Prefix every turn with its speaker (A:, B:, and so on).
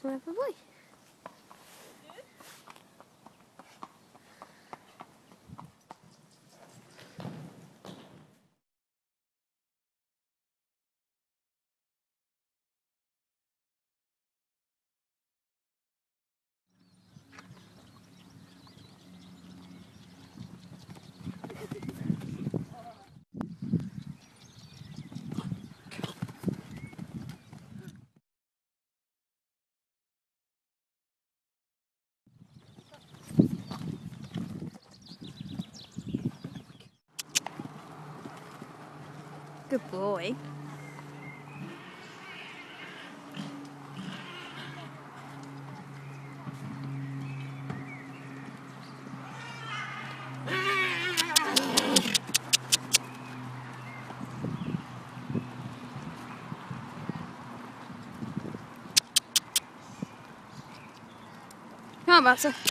A: for my boy. Good boy. Come on,